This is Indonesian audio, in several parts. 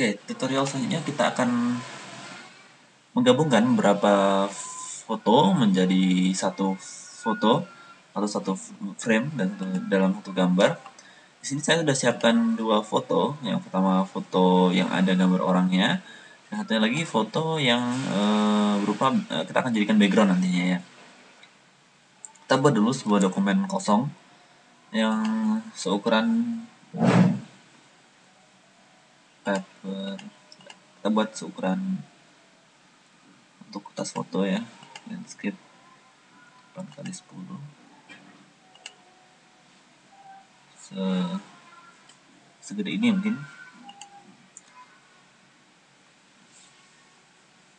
Oke, tutorial selanjutnya kita akan menggabungkan beberapa foto menjadi satu foto atau satu frame dan dalam satu gambar. Di sini saya sudah siapkan dua foto. Yang pertama foto yang ada gambar orangnya, yang satunya lagi foto yang uh, berupa uh, kita akan jadikan background nantinya ya. Kita buat dulu sebuah dokumen kosong yang seukuran paper kita buat seukuran untuk tas foto ya landscape 8 kali 10 Se segede ini mungkin.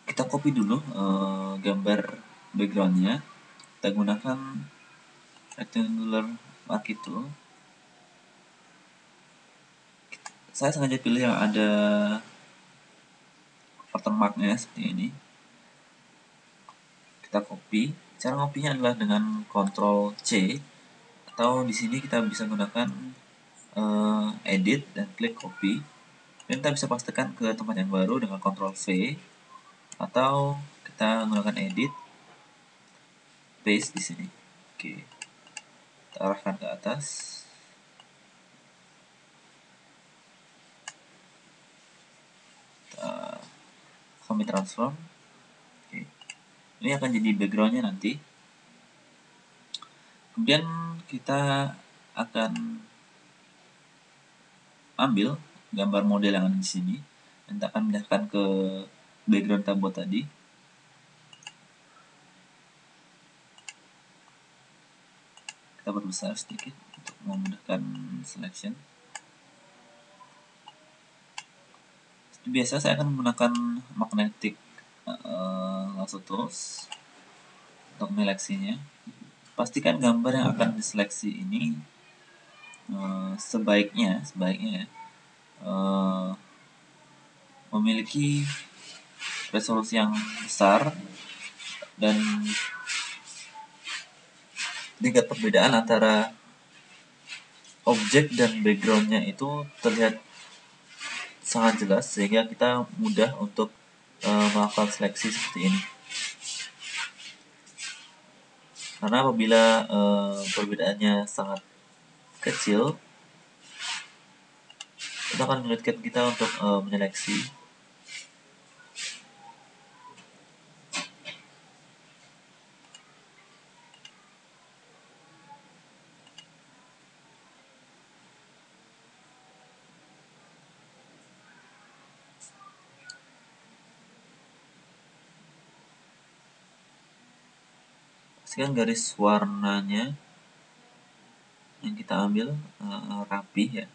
Kita copy dulu uh, gambar backgroundnya. Kita gunakan rectangular marquee tool saya sengaja pilih yang ada watermarknya seperti ini. Kita copy. Cara ngopinya adalah dengan Ctrl C atau di sini kita bisa gunakan uh, edit dan klik copy. Dan kita bisa pastikan ke tempat yang baru dengan Ctrl V atau kita gunakan edit paste di sini. Oke. Kita arahkan ke atas kami transform. Oke. Ini akan jadi backgroundnya nanti. Kemudian kita akan ambil gambar model yang ada di sini. Dan kita akan pindahkan ke background tabot tadi. Kita perbesar sedikit untuk memudahkan selection biasa saya akan menggunakan magnetic uh, lasso tools untuk menyeleksinya. Pastikan gambar yang akan diseleksi ini uh, sebaiknya sebaiknya uh, memiliki resolusi yang besar dan tingkat perbedaan antara objek dan backgroundnya itu terlihat sangat jelas sehingga kita mudah untuk uh, melakukan seleksi seperti ini. Karena apabila uh, perbedaannya sangat kecil itu akan menyulitkan kita untuk uh, menyeleksi pastikan garis warnanya yang kita ambil uh, rapi ya.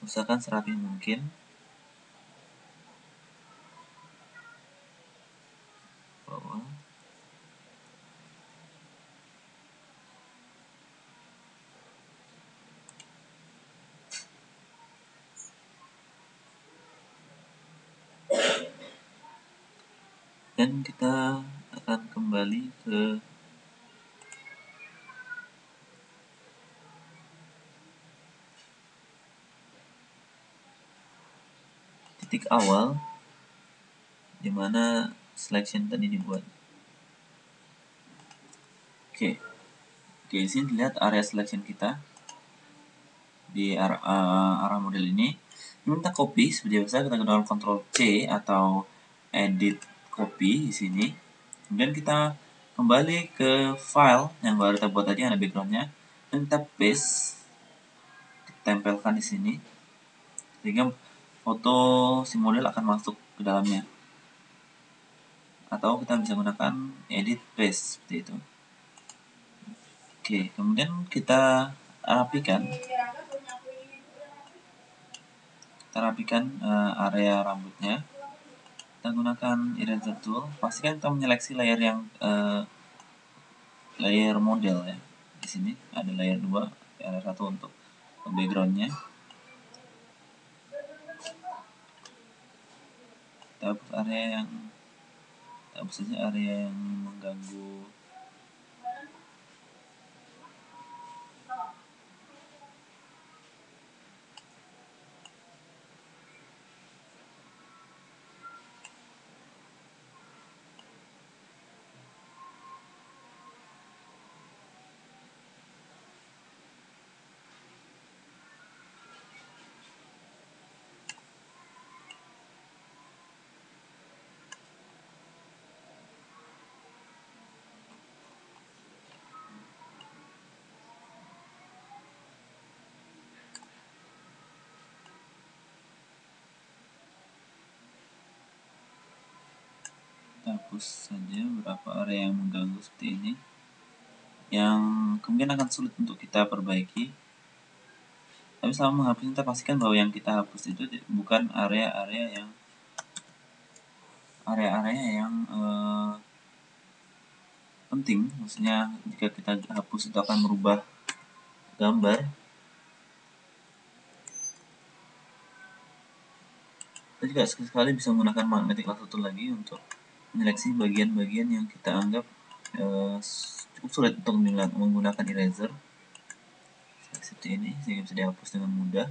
Usahakan serapi mungkin. Bawah. Dan kita akan kembali ke titik awal di mana selection tadi dibuat. Oke. Oke, di sini dilihat area selection kita di arah, uh, arah model ini. Ini kita copy seperti biasa kita gunakan Ctrl C atau edit copy di sini kemudian kita kembali ke file yang baru kita buat tadi ada backgroundnya. Dan kita paste tempelkan di sini sehingga foto si model akan masuk ke dalamnya. Atau kita bisa gunakan edit paste seperti itu. Oke kemudian kita rapikan. Kita rapikan uh, area rambutnya kita gunakan eraser tool pastikan kita menyeleksi layer yang uh, layer model ya. Di sini ada layer 2 layer satu untuk backgroundnya. Kita hapus area yang kita hapus saja area yang mengganggu hapus saja beberapa area yang mengganggu seperti ini yang kemudian akan sulit untuk kita perbaiki. Tapi selama menghapus kita pastikan bahwa yang kita hapus itu bukan area-area yang area-area yang uh, penting. Maksudnya jika kita hapus itu akan merubah gambar. Kita juga sekali bisa menggunakan magnetic lasso tool lagi untuk menyeleksi bagian-bagian yang kita anggap uh, cukup sulit untuk menggunakan eraser. Seperti ini sehingga bisa dihapus dengan mudah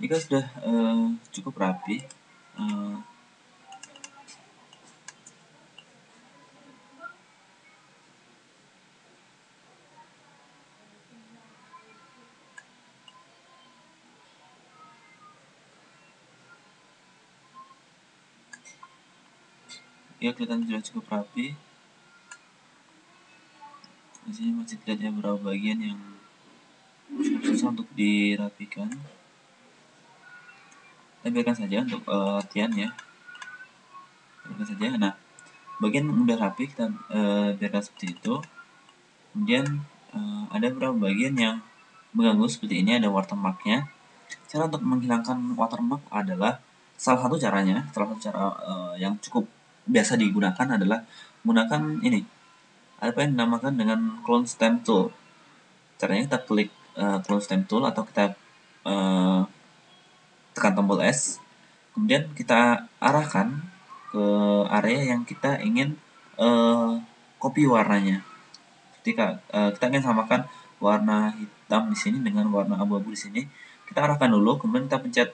jika sudah uh, cukup rapi. Uh, ya kelihatan sudah cukup rapi. Di sini masih terlihat beberapa bagian yang susah untuk dirapikan kita biarkan saja untuk uh, latihan ya. Biarkan saja. Nah bagian udah rapi kita uh, biarkan seperti itu. Kemudian uh, ada beberapa bagian yang mengganggu seperti ini ada watermarknya. Cara untuk menghilangkan watermark adalah salah satu caranya salah satu cara uh, yang cukup biasa digunakan adalah menggunakan ini. Apa yang dinamakan dengan clone stamp tool. Caranya kita klik uh, clone stamp tool atau kita uh, tekan tombol S. Kemudian kita arahkan ke area yang kita ingin uh, copy warnanya. Ketika uh, kita ingin samakan warna hitam di sini dengan warna abu-abu di sini kita arahkan dulu kemudian kita pencet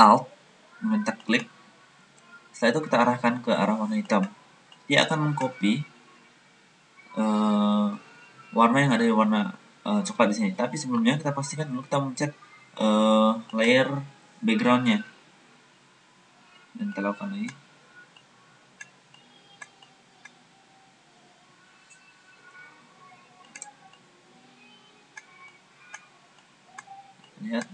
alt kemudian kita klik. Setelah itu kita arahkan ke arah warna hitam. Dia akan mengcopy uh, warna yang ada di warna uh, coklat di sini. Tapi sebelumnya kita pastikan dulu kita mencet uh, layer backgroundnya. Dan kita lakukan lagi. Lihat.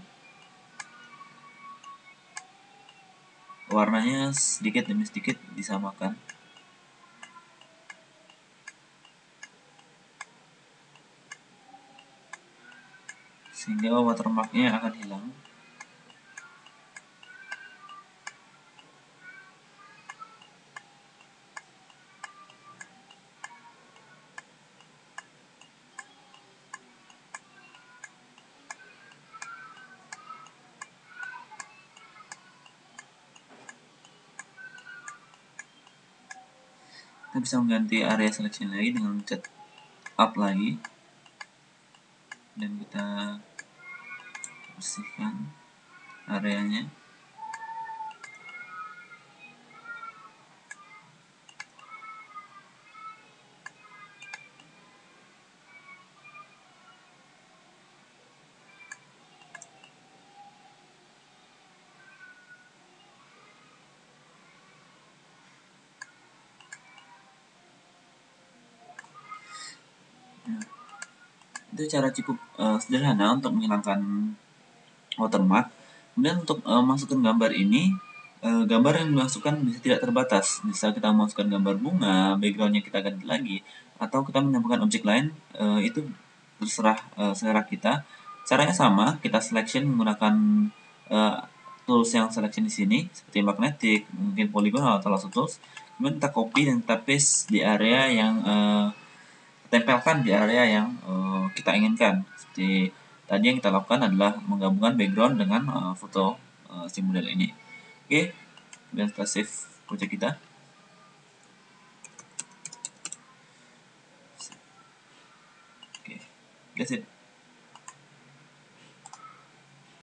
Warnanya sedikit demi sedikit disamakan sehingga watermarknya akan hilang. Kita bisa mengganti area seleksi lagi dengan cat up lagi. Dan kita bersihkan areanya. Itu cara cukup uh, sederhana untuk menghilangkan watermark. Kemudian untuk uh, masukkan gambar ini uh, gambar yang dimasukkan bisa tidak terbatas. Bisa kita masukkan gambar bunga backgroundnya kita ganti lagi atau kita menambahkan objek lain uh, itu terserah uh, selera kita. Caranya sama kita selection menggunakan uh, tools yang selection di sini seperti magnetic mungkin polygon atau lasso tools. Kemudian kita copy dan kita paste di area yang uh, tempelkan di area yang uh, kita inginkan seperti Tadi yang kita lakukan adalah menggabungkan background dengan uh, foto uh, si model ini. Oke, okay. kita save project kita. Oke, okay. that's it.